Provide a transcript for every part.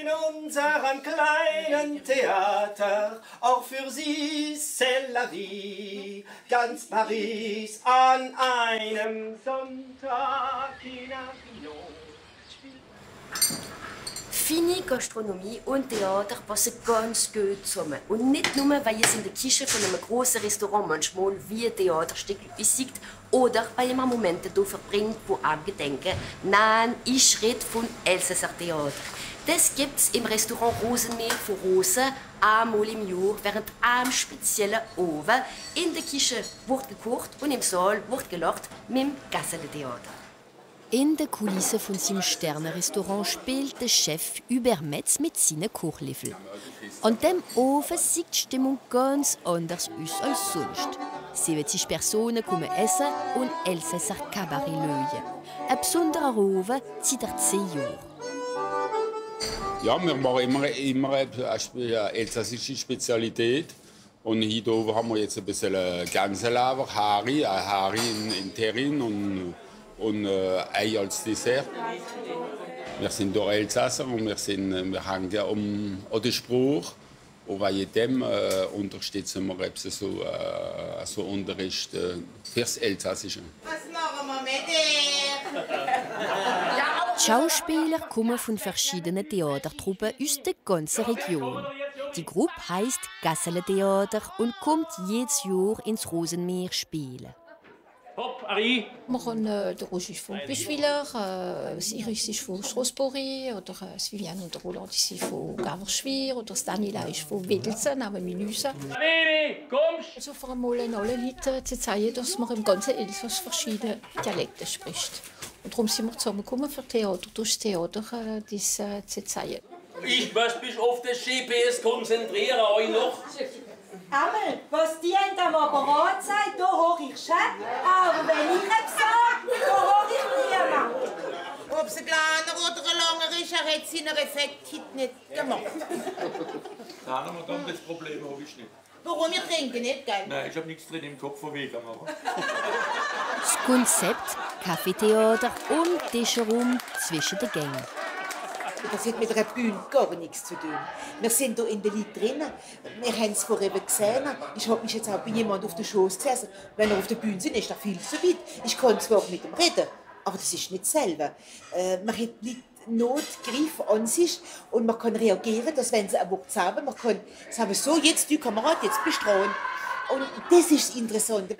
In unserem kleinen Theater, auch für sie c'est la vie. Ganz Paris an einem Sonntag in Avignon. Feine Gastronomie und Theater passen ganz gut zusammen. Und nicht nur, weil es in der Küche von einem großen Restaurant manchmal wie ein Theaterstück aussieht oder weil man Momente hier verbringt, wo einem gedenken, nein, ich rede von Elsässer Theater. Das gibt's im Restaurant Rosenmeer von Rosen einmal im Jahr während einem speziellen Ofen. In der Küche wird gekocht und im Saal wird gelacht mit dem Gassele-Theater. In der Kulisse von seinem Sternenrestaurant spielt der Chef Hubert Metz mit seinen Kochlöffeln. An dem Ofen sieht die Stimmung ganz anders aus als sonst. 70 Personen kommen essen und Elsässer Kabarett lösen. Ein besonderer Ofen er 10 Jahre. Ja, wir machen immer, immer eine elsässische Spezialität. Und hier oben haben wir jetzt ein bisschen Gänseleber, Hari, Hari in, in Terrin und, und äh, Ei als Dessert. Wir sind hier Elsässer und wir, sind, wir hängen um, an den Spruch. Und bei dem äh, unterstützen wir eben so, äh, so Unterricht äh, fürs Elsässische. Was machen wir mit dir? Die Schauspieler kommen von verschiedenen Theatertruppen aus der ganzen Region. Die Gruppe heißt Gassele Theater und kommt jedes Jahr ins Rosenmeer spielen. Hopp, Ari. Wir haben äh, den Roger von Bischwiller, äh, das Iris ist von Strasbourg, oder äh, das Viviane und der Roland ist von Gaverschwir, oder das Daniela ist von Wedelsen, neben Minüse. Baby, kommst! Also vor allem in allen Leuten zu zeigen, dass man im ganzen Elsass verschiedene Dialekte spricht. Und darum sind wir zusammengekommen für Theater, durch das Theater äh, das äh, zu zeigen. Ich muss mich auf das GPS konzentrieren, euch noch. Amel, was die an dem Apparat sagt, da hoch ich schon. Wenn ich es sage, da hoch ich niemand. Ob es ein kleiner oder ein langer ist, er hat seinen Effekt heute nicht gemacht. Nein, aber dann das Problem habe ich nicht. Warum wir trinken nicht, gell? Nein, ich habe nichts drin im Kopf von. Aber. Das Konzept Kaffeetheater und Tischraum zwischen den Gängen. Das hat mit einer Bühne gar nichts zu tun. Wir sind hier in den Leuten drinnen. Wir haben es vorher gesehen. Ich habe mich jetzt auch bei jemandem auf den Schoß gesessen. Wenn er auf der Bühne ist, ist er viel zu weit. Ich kann zwar mit ihm reden, aber das ist nicht dasselbe. Äh, man hat nicht Notgriff an sich und man kann reagieren, dass wenn sie ein Wort sagen, man kann sagen, so, jetzt du Kamerad, jetzt dran. Und das ist das Interessante.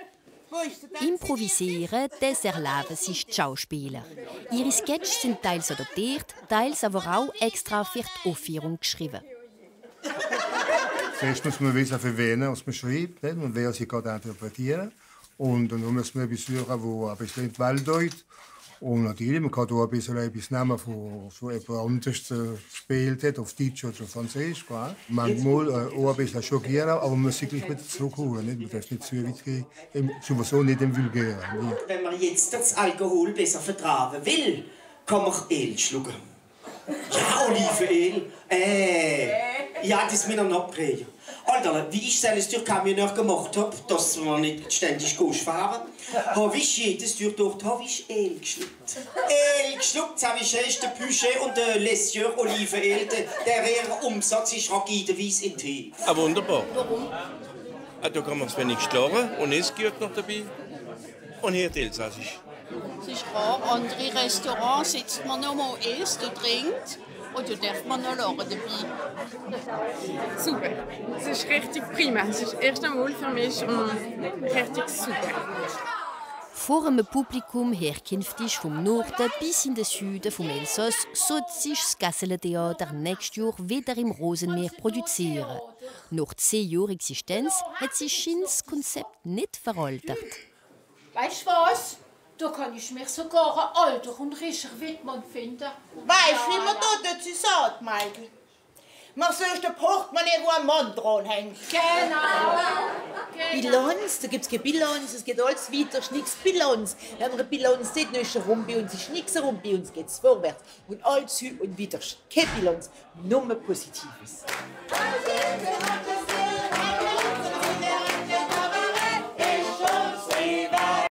Improvisieren, das erleben sich die Schauspieler. Ihre Sketches sind teils adaptiert, teils aber auch extra für die Aufführung geschrieben. Zuerst muss man wissen, für wen was man schreibt und wer sie gerade interpretieren. Und dann muss man etwas suchen, das ein bisschen in die Welt geht. Und natürlich, man kann auch ein bisschen etwas nehmen, von so jemand anderes äh, gespielt hat, auf Deutsch oder Französisch. Klar. Manchmal äh, auch ein bisschen schockieren, aber man muss gleich wieder zurückholen. Nicht? Man darf nicht zu weit gehen, sowieso nicht im Vulgären. nie. Wenn man jetzt das Alkohol besser vertragen will, kann man Öl schlucken. Ja, Olivenöl. Äh, ja, das müssen wir noch prägen. Alter, wie ich es durch Camionneur gemacht habe, dass wir nicht ständig Gauche fahren, habe ich jedes Tür dort habe ich Öl geschluckt. Öl geschluckt, habe ich erst den Püche und den Lessieur Olivenöl. Der, Umsatz ist ragiderweise in Tee. Ah, wunderbar. Warum? Ah, da kann man es wenigstens schlagen und es gehört noch dabei. Und hier die Elsassisch. Es ist rar, andere Restaurants sitzt man noch mal isst und trinkt und da darf man noch lachen dabei. Super. Es ist richtig prima. Es ist erst einmal für mich mm, richtig super. Vor einem Publikum herkünftig vom Norden bis in den Süden vom Elsass soll sich das Gassele Theater nächstes Jahr wieder im Rosenmeer produzieren. Nach zehn Jahren Existenz hat sich das Konzept nicht veraltert. Weißt du was? Da kann ich mir sogar einen Alter und Richard Wittmann finden. Weißt du, wie man da dazu sagt, Michael? Man soll den Portemonnaie, wo ein Mann dran hängt. Genau. Bilanz, da gibt es keine Bilanz, es geht alles weiter, ist nichts Bilanz. Wenn wir eine Bilanz sieht, dann ist es rum, bei uns ist nichts herum, bei uns geht es vorwärts. Und alles hin und wieder, keine Bilanz, nur Positives. You.